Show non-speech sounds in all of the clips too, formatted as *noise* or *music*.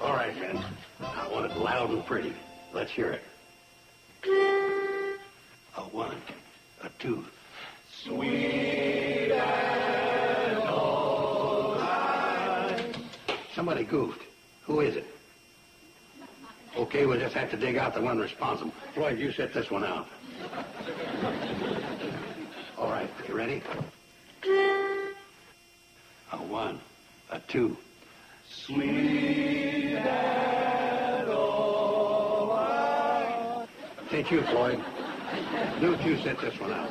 All right, friends. I want it loud and pretty. Let's hear it. A one, a two. Sweet and old Somebody goofed. Who is it? Okay, we'll just have to dig out the one responsible. Floyd, you set this one out. All right, you ready? A one, a two. Sweet all Ain't you, Floyd? Don't you set this one out.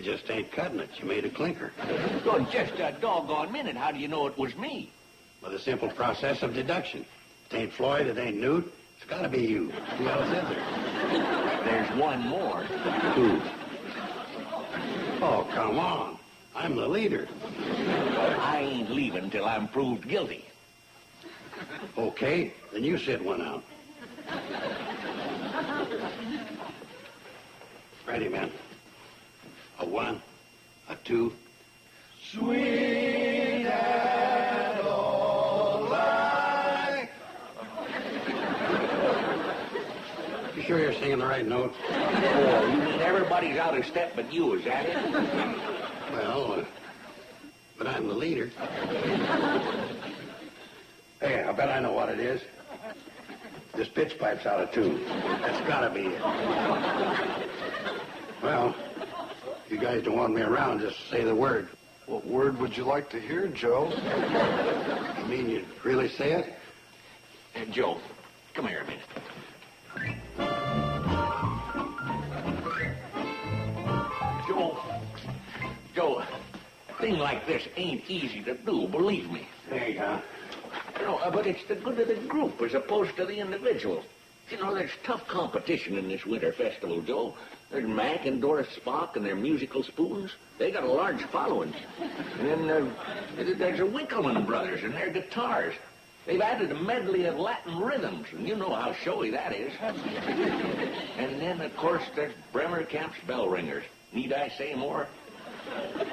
You just ain't cutting it. You made a clinker. Good, just a doggone minute. How do you know it was me? With a simple process of deduction. It ain't Floyd, it ain't Newt. It's got to be you. Who else is there? *laughs* There's one more. Who? Oh, come on. I'm the leader. I ain't leaving till I'm proved guilty. Okay, then you sit one out. Ready, man. A one, a two. Sweet and all *laughs* You sure you're singing the right note? Oh, you mean everybody's out of step but you, is that it? Well, uh, but I'm the leader. Hey, I bet I know what it is. This pitch pipe's out of tune. That's gotta be it. Well, you guys don't want me around, just say the word. What word would you like to hear, Joe? You mean you'd really say it? Uh, Joe, come here a minute. Joe, Joe, a thing like this ain't easy to do, believe me. Hey, huh? No, uh, but it's the good of the group as opposed to the individual. You know, there's tough competition in this winter festival, Joe. There's Mac and Doris Spock and their musical spoons. They got a large following. And then uh, there's the Winkleman brothers and their guitars. They've added a medley of Latin rhythms, and you know how showy that is. *laughs* and then, of course, there's Bremerkamp's bell ringers. Need I say more?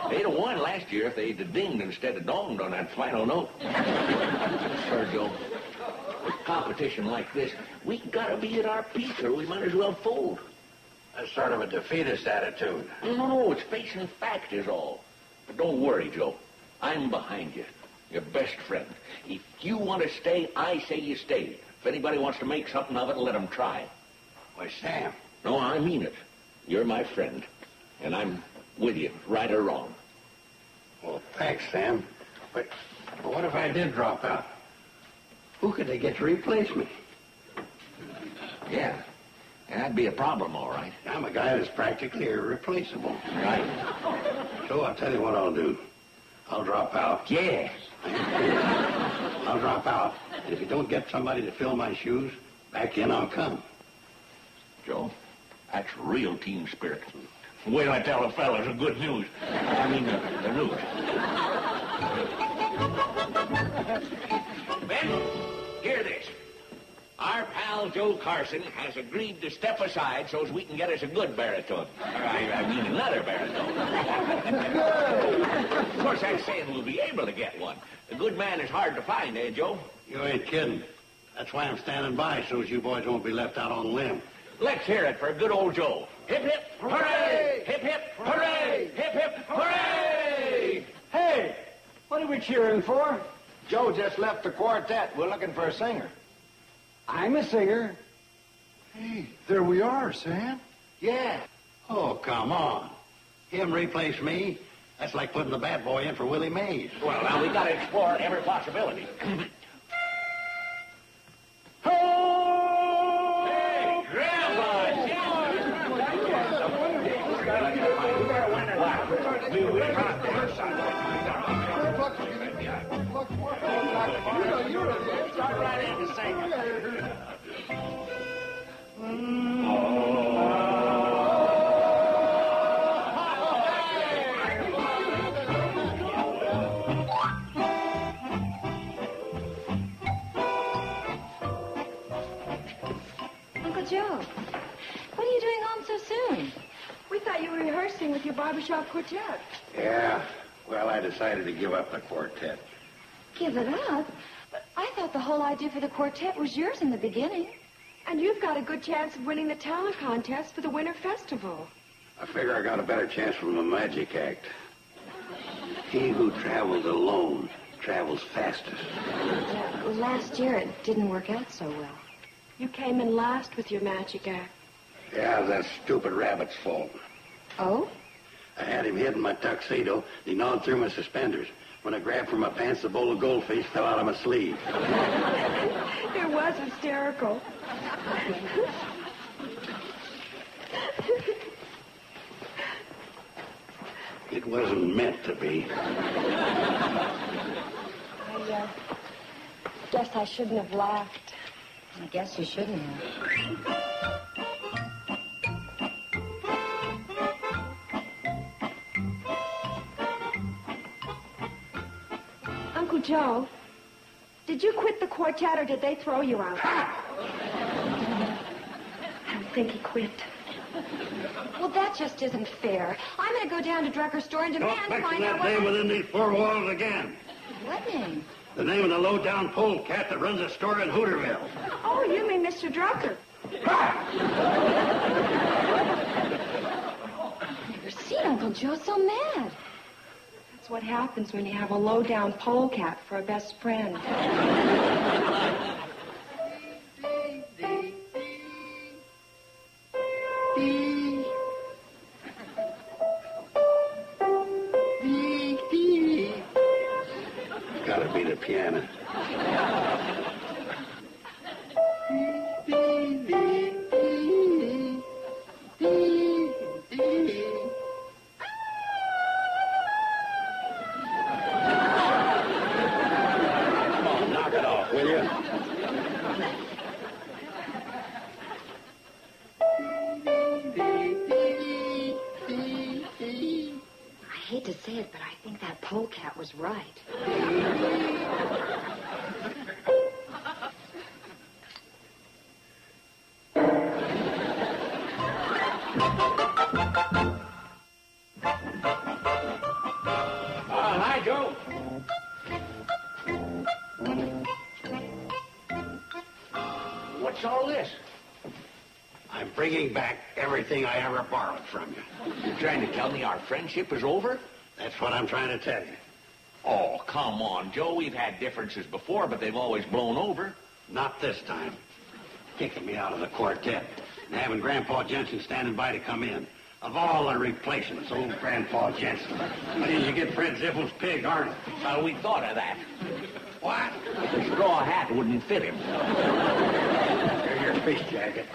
They'd have won last year if they'd have dinged instead of donged on that final note. *laughs* Sergio, with competition like this, we gotta be at our peak, or we might as well fold. That's sort of a defeatist attitude. No, no, it's facing fact is all. But don't worry, Joe. I'm behind you. Your best friend. If you want to stay, I say you stay. If anybody wants to make something of it, let them try. Why, Sam, No, I mean it. You're my friend. And I'm with you, right or wrong. well, thanks, Sam. But, but what if I did drop out? Who could they get to replace me? Yeah. And that'd be a problem, all right. I'm a guy that's practically irreplaceable. Right? So I'll tell you what I'll do. I'll drop out. Yeah. *laughs* I'll drop out. And if you don't get somebody to fill my shoes, back in I'll come. Joe, that's real team spirit. Wait till I tell the fellas the good news. I mean, the, the news. *laughs* Ben, hear this. Our pal Joe Carson has agreed to step aside so as we can get us a good baritone. Or, I, I mean, another baritone. *laughs* of course, that's saying we'll be able to get one. A good man is hard to find, eh, Joe? You ain't kidding. That's why I'm standing by so as you boys won't be left out on a limb. Let's hear it for a good old Joe. Hip, hip, hooray! Hip, hip, hooray! Hip, hip, hooray! Hey, what are we cheering for? Joe just left the quartet. We're looking for a singer. I'm a singer. Hey, there we are, Sam. Yeah. Oh, come on. Him replace me? That's like putting the bad boy in for Willie Mays. Well, now we gotta explore every possibility. *laughs* barbershop quartet. Yeah. Well, I decided to give up the quartet. Give it up? But I thought the whole idea for the quartet was yours in the beginning. And you've got a good chance of winning the talent contest for the Winter Festival. I figure I got a better chance from the magic act. He who travels alone travels fastest. Uh, last year it didn't work out so well. You came in last with your magic act. Yeah, that stupid rabbit's fault. Oh? I had him hid in my tuxedo. He gnawed through my suspenders. When I grabbed for my pants, the bowl of goldfish fell out of my sleeve. *laughs* It was hysterical. It wasn't meant to be. I uh, guess I shouldn't have laughed. I guess you shouldn't have. Joe, did you quit the quartet or did they throw you out? I don't think he quit. Well, that just isn't fair. I'm going to go down to Drucker's store and Don't demand to mention find that out what... name within these four walls again. What name? The name of the low-down polecat that runs a store in Hooterville. Oh, you mean Mr. Drucker? I've never seen Uncle Joe so mad. That's what happens when you have a low-down polecat for a best friend. What's all this? I'm bringing back everything I ever borrowed from you. You're trying to tell me our friendship is over? That's what I'm trying to tell you. Oh, come on, Joe. We've had differences before, but they've always blown over. Not this time. Kicking me out of the quartet and having Grandpa Jensen standing by to come in. Of all the replacements, old Grandpa Jensen. Why didn't you get Fred Ziffel's pig, Arnold? Well, we thought of that. What? The straw hat wouldn't fit him. Here's your fish jacket.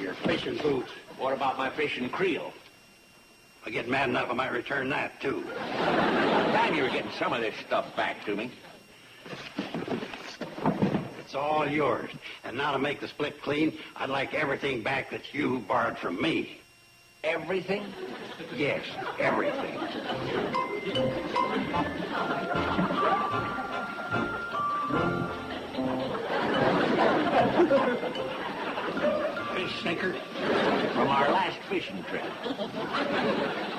Your fishing boots. What about my fishing creel? I get mad enough, I might return that, too. Time you were getting some of this stuff back to me. It's all yours. And now to make the split clean, I'd like everything back that you borrowed from me. Everything? Yes, everything. Fish sinker? From our last fishing trip.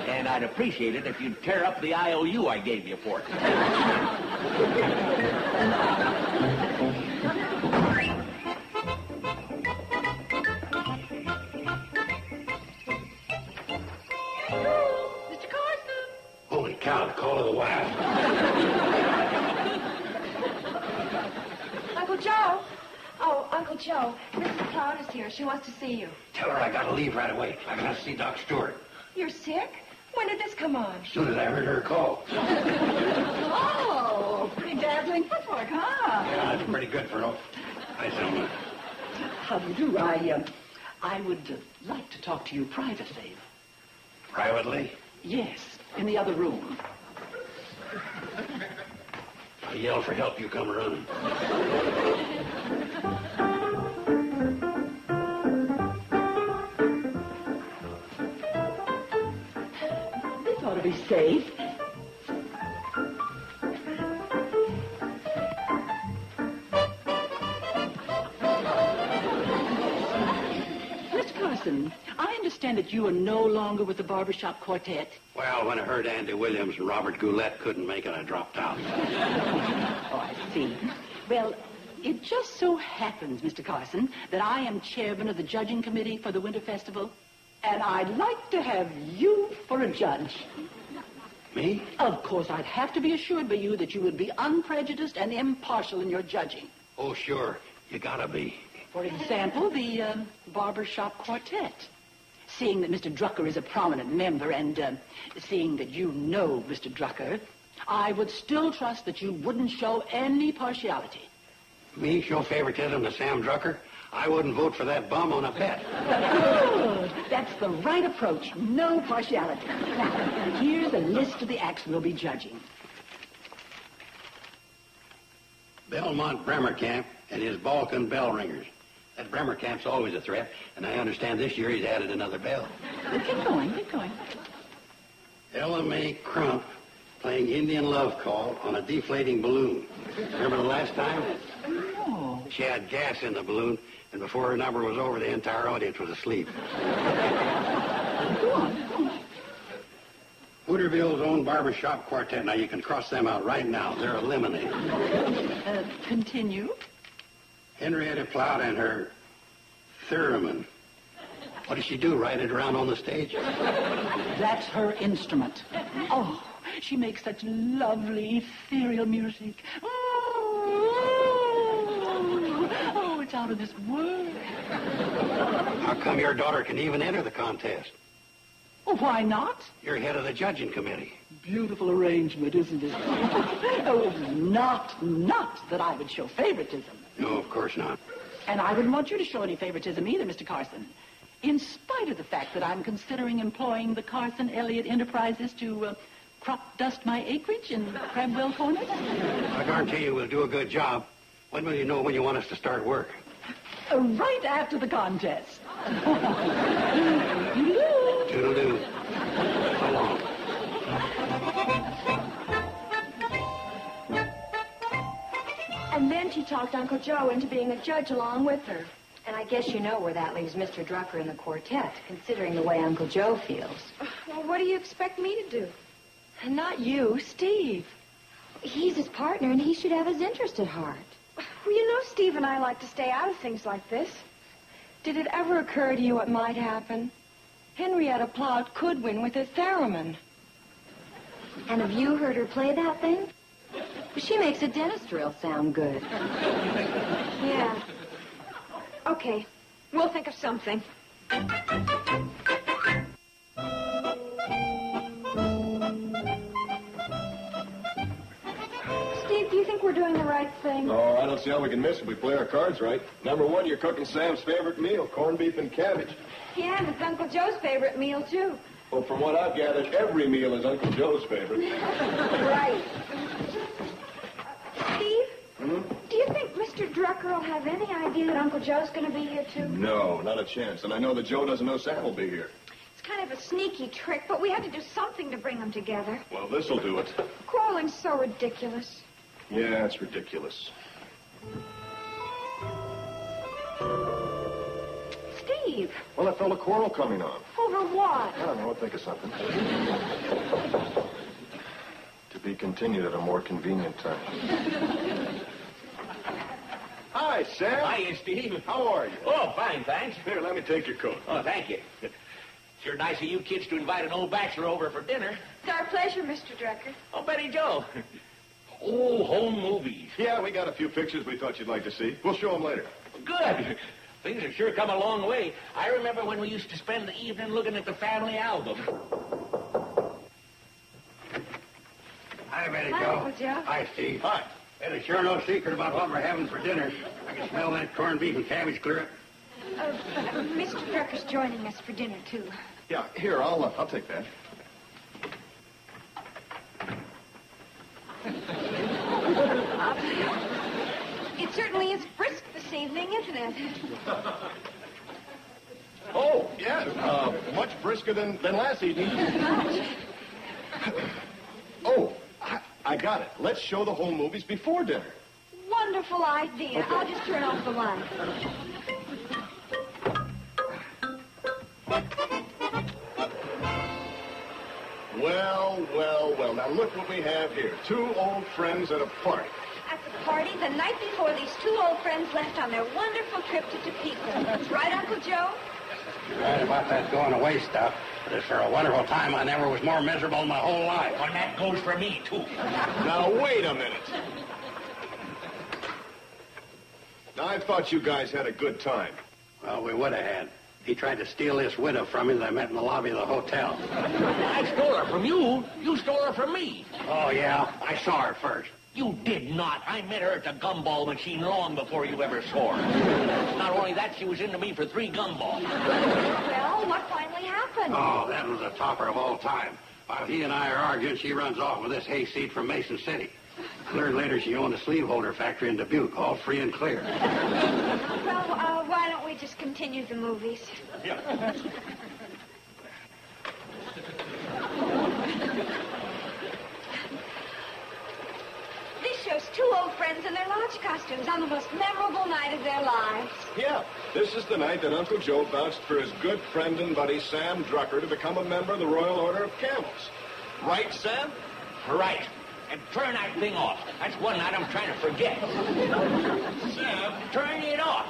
And I'd appreciate it if you'd tear up the IOU I gave you for it. *laughs* Oh, Uncle Joe, Mrs. Plout is here. She wants to see you. Tell her I gotta leave right away. I gotta see Doc Stuart. You're sick? When did this come on? As soon as I heard her call. *laughs* Oh, pretty dazzling footwork, huh? Yeah, that's pretty good for her. Hi, Selma. How do you do? I, um, I would uh, like to talk to you privately. Privately? Yes, in the other room. I yell for help, you come running. Be safe. Mr. Carson, I understand that you are no longer with the barbershop quartet. Well, when I heard Andy Williams and Robert Goulet couldn't make it, I dropped out. *laughs* Oh, I see. Well, it just so happens, Mr. Carson, that I am chairman of the judging committee for the Winter Festival, and I'd like to have you for a judge. Me? Of course, I'd have to be assured by you that you would be unprejudiced and impartial in your judging. Oh, sure. You gotta be. For example, the um, barbershop quartet. Seeing that Mr. Drucker is a prominent member and uh, seeing that you know Mr. Drucker, I would still trust that you wouldn't show any partiality. Me show favoritism to Sam Drucker? I wouldn't vote for that bum on a bet. Good. That's the right approach. No partiality. Now, here's a list of the acts we'll be judging. Belmont Bremerkamp and his Balkan bell ringers. That Bremerkamp's always a threat, and I understand this year he's added another bell. Keep going, keep going. Ella Mae Crump playing Indian Love Call on a deflating balloon. Remember the last time? She had gas in the balloon, and before her number was over, the entire audience was asleep. go on. Hooterville's own barbershop quartet. Now, you can cross them out right now. They're eliminated. Uh, continue. Henrietta Plout and her theremin. What does she do? Ride it around on the stage? That's her instrument. Oh, she makes such lovely ethereal music. Oh, it's out of this world. How come your daughter can even enter the contest? Well, why not? You're head of the judging committee. Beautiful arrangement, isn't it? *laughs* oh, not, not that I would show favoritism. No, of course not. And I wouldn't want you to show any favoritism either, Mr. Carson. In spite of the fact that I'm considering employing the Carson Elliott Enterprises to uh, crop dust my acreage in Crabwell Corners. I guarantee you we'll do a good job. When will you know when you want us to start work? Uh, right after the contest. Toodle-doo. So long. And then she talked Uncle Joe into being a judge along with her. And I guess you know where that leaves Mr. Drucker and the quartet, considering the way Uncle Joe feels. Well, what do you expect me to do? Not you, Steve. He's his partner, and he should have his interest at heart. Well, you know Steve and I like to stay out of things like this. Did it ever occur to you what might happen? Henrietta Plout could win with her theremin. And have you heard her play that thing? She makes a dentist drill sound good. Yeah. Okay. We'll think of something. Right thing? Oh, I don't see how we can miss if we play our cards right. Number one, you're cooking Sam's favorite meal, corned beef and cabbage. Yeah, and it's Uncle Joe's favorite meal, too. Well, from what I've gathered, every meal is Uncle Joe's favorite. *laughs* Right. Steve, Hmm? do you think Mr. Drucker will have any idea that Uncle Joe's going to be here, too? No, not a chance. And I know that Joe doesn't know Sam will be here. It's kind of a sneaky trick, but we had to do something to bring them together. Well, this'll do it. Quarreling's so ridiculous. Yeah, it's ridiculous. Steve, Well, I felt a quarrel coming on. over what? I don't know. I'll think of something. to be continued at a more convenient time. *laughs* Hi, Sam. Hiya, Steve. How are you? Oh, fine, thanks. Here, let me take your coat. Oh, thank you. Sure nice of you kids to invite an old bachelor over for dinner. It's our pleasure, Mr. Drucker. Oh, Betty Jo. Oh, home movies. Yeah, we got a few pictures we thought you'd like to see. We'll show them later. Good. *laughs* Things have sure come a long way. I remember when we used to spend the evening looking at the family album. Hi, Betty Hi, Joe. Uncle Joe. Hi, Steve. Hi. It is sure no secret about what we're having for dinner. I can smell that corned beef and cabbage clear up. Uh, uh, Mr. Drucker's joining us for dinner, too. Yeah, here, I'll, uh, I'll take that. Certainly is brisk this evening, isn't it? *laughs* Oh, yes. Uh, much brisker than, than last evening. *laughs* oh, I, I got it. Let's show the home movies before dinner. Wonderful idea. I'll just turn off the light. Well, well, well. Now look what we have here. Two old friends at a party. At the party the night before, these two old friends left on their wonderful trip to Topeka. *laughs* Right, Uncle Joe? You're right about that going away stuff. But it's for a wonderful time. I never was more miserable in my whole life. And that goes for me, too. Now, wait a minute. Now, I thought you guys had a good time. Well, we would have had. He tried to steal this widow from me that I met in the lobby of the hotel. I stole her from you. You stole her from me. Oh, yeah? I saw her first. You did not. I met her at the gumball machine long before you ever saw her. Not only that, she was into me for three gumballs. Well, what finally happened? Oh, that was the topper of all time. While he and I are arguing, she runs off with this hayseed from Mason City. I learned later she owned a sleeve holder factory in Dubuque, all free and clear. *laughs* Well, uh, why don't we just continue the movies? Yeah. This shows two old friends in their lodge costumes on the most memorable night of their lives. Yeah, this is the night that Uncle Joe vouched for his good friend and buddy Sam Drucker to become a member of the Royal Order of Camels. Right, Sam? Right. And turn that thing off. That's one night I'm trying to forget. Sam, turn it off.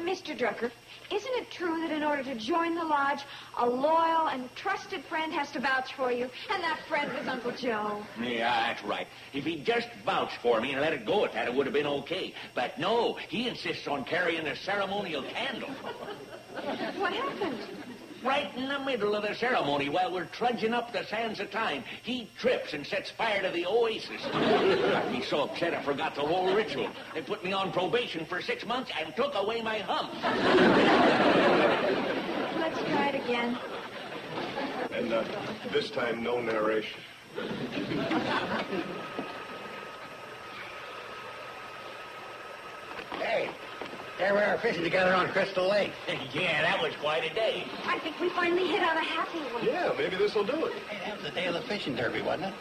Mr. Drucker, isn't it true that in order to join the lodge, a loyal and trusted friend has to vouch for you? And that friend was Uncle Joe. Yeah, that's right. If he'd just vouched for me and let it go at that, it would have been okay. But no, he insists on carrying a ceremonial candle. What happened? Right in the middle of the ceremony, while we're trudging up the sands of time, he trips and sets fire to the oasis. *laughs* I'd be so upset I forgot the whole ritual. They put me on probation for six months and took away my hump. Let's try it again. And uh, this time, no narration. Hey, there we are fishing together on Crystal Lake. *laughs* yeah, that was quite a day. I think we finally hit on a happy one. Yeah, maybe this will do it. Hey, that was the day of the fishing derby, wasn't it?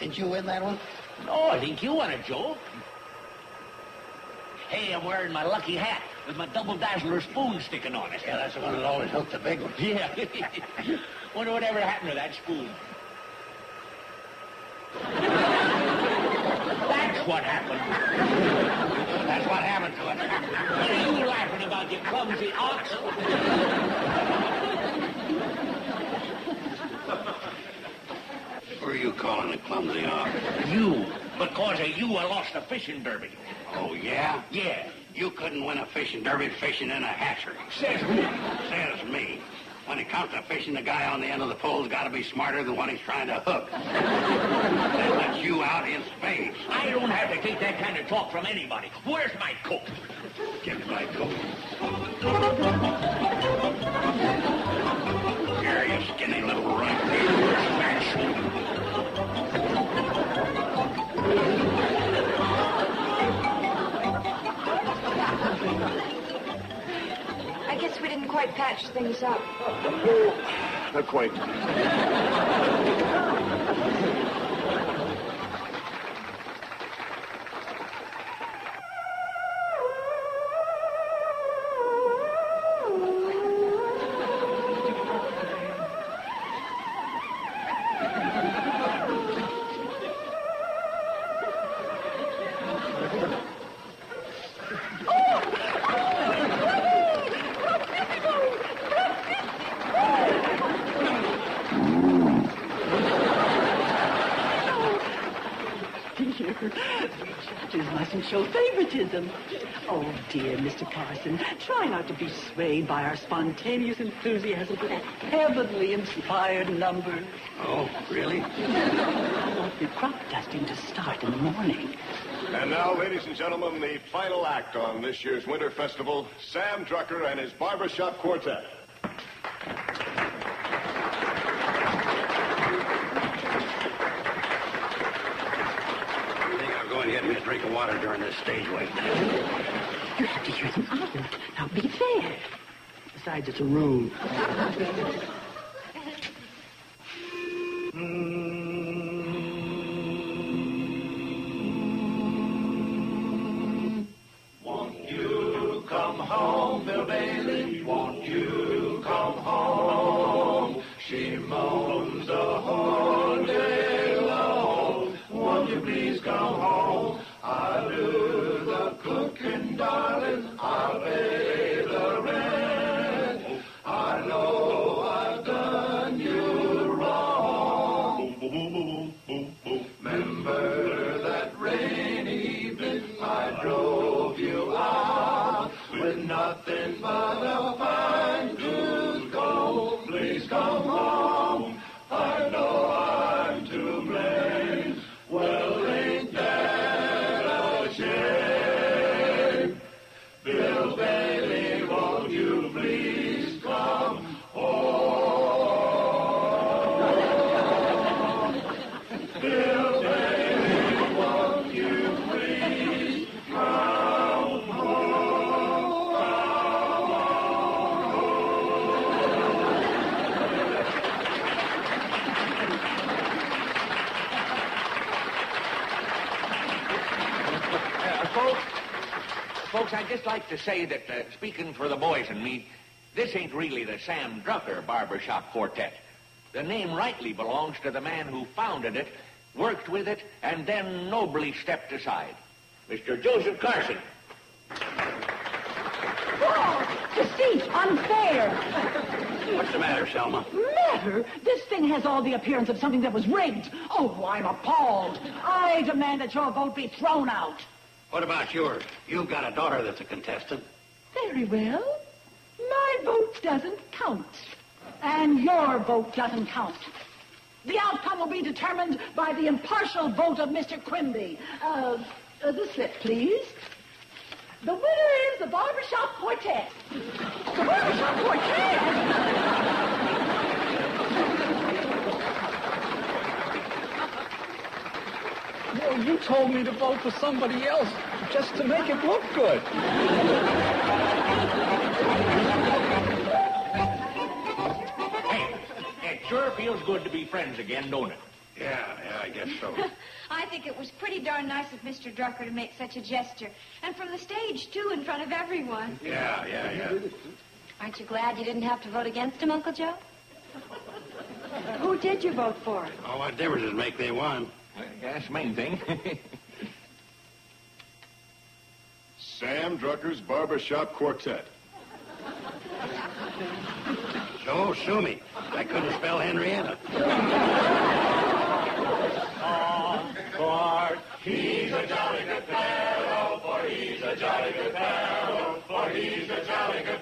Didn't you win that one? No, I think you won it, Joe. Hey, I'm wearing my lucky hat with my double dazzler spoon sticking on it. Yeah, that's the one that always hooked the big one. *laughs* Yeah. *laughs* Wonder what ever happened to that spoon. That's what happened. That's what happened to it. What are you laughing about, you clumsy ox? Who are you calling a clumsy ox? You. Because of you, I lost the fishing derby. Oh, yeah? Yeah. You couldn't win a fishing derby fishing in a hatchery. Says who? Says me. When it comes to fishing, the guy on the end of the pole's got to be smarter than what he's trying to hook. *laughs* That lets you out in spades. I don't have to take that kind of talk from anybody. Where's my coat? Give me my coat. Here, you skinny little runt. We didn't quite patch things up. Oh, Not quite. Show. Oh, dear, Mr. Carson, try not to be swayed by our spontaneous enthusiasm for that heavenly inspired number. Oh, really? I want the crop dusting to start in the morning. And now, ladies and gentlemen, the final act on this year's Winter Festival, Sam Drucker and his Barbershop Quartet. Think get me a drink of water during this stage wait. You have to hear them out. Now, be fair. Besides, it's a rule. *laughs* folks, I'd just like to say that, uh, speaking for the boys and me, this ain't really the Sam Drucker Barbershop Quartet. The name rightly belongs to the man who founded it, worked with it, and then nobly stepped aside. Mr. Joseph Carson. Oh, deceit, unfair. What's the matter, Selma? Matter? This thing has all the appearance of something that was rigged. Oh, I'm appalled. I demand that your vote be thrown out. What about yours? You've got a daughter that's a contestant. Very well. My vote doesn't count. And your vote doesn't count. The outcome will be determined by the impartial vote of Mr. Quimby. Uh, uh, the slip, please. The winner is the Barbershop Quartet. The Barbershop Quartet? Well, you told me to vote for somebody else just to make it look good. Hey, it sure feels good to be friends again, don't it? Yeah, yeah, I guess so. *laughs* I think it was pretty darn nice of Mr. Drucker to make such a gesture. And from the stage, too, in front of everyone. Yeah, yeah, yeah. Aren't you glad you didn't have to vote against him, Uncle Joe? Who did you vote for? Oh, what difference does it make they won? That's the main thing. Sam Drucker's Barbershop Quartet. So, sue me. I couldn't spell Henrietta. For he's a jolly good fellow, for he's a jolly good fellow, for he's a jolly good